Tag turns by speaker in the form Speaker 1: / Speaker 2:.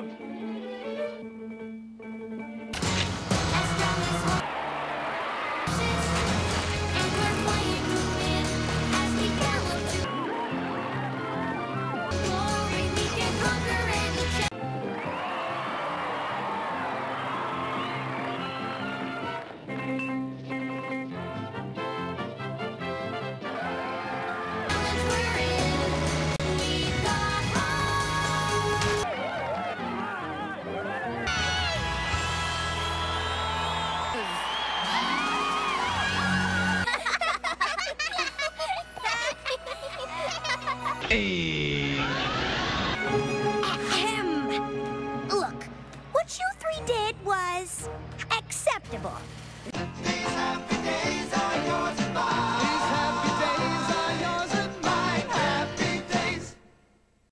Speaker 1: come. Ahem. Look, what you three did was acceptable.